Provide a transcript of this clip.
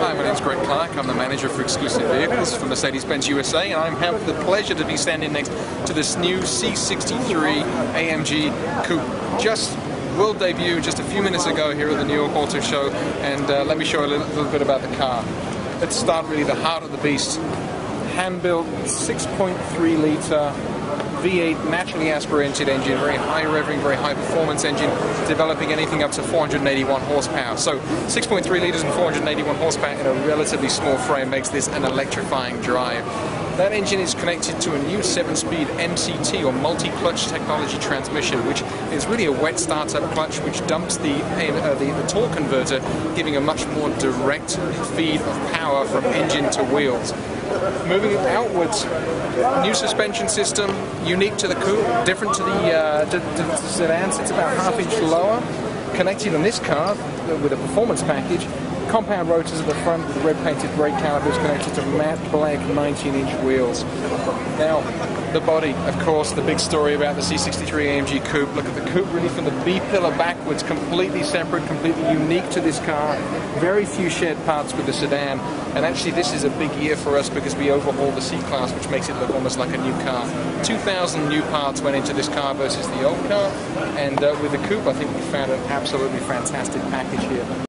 Hi, my name's Greg Clark. I'm the manager for exclusive vehicles for Mercedes-Benz USA, and I have the pleasure to be standing next to this new C63 AMG Coupe. Just world debut just a few minutes ago here at the New York Auto Show, and uh, let me show you a little, little bit about the car. Let's start really the heart of the beast. Hand-built 6.3 litre V8 naturally aspirated engine, very high revving, very high performance engine, developing anything up to 481 horsepower. So 6.3 litres and 481 horsepower in a relatively small frame makes this an electrifying drive. That engine is connected to a new 7-speed MCT or multi-clutch technology transmission, which is really a wet startup clutch which dumps the, uh, the, the torque converter, giving a much more direct feed of power from engine to wheels. Moving outwards, new suspension system, unique to the coupe, different to the, uh, to, to the sedan, it's about half inch lower. Connected on this car with a performance package, compound rotors at the front with red painted brake calipers connected to matte black 19 inch wheels. Now, the body, of course, the big story about the C63 AMG Coupe. Look at the coupe really from the B pillar backwards, completely separate, completely unique to this car. Very few shared parts with the sedan. And actually, this is a big year for us because we overhauled the C-Class, which makes it look almost like a new car. 2,000 new parts went into this car versus the old car. And uh, with the coupe, I think we found an absolutely fantastic package here.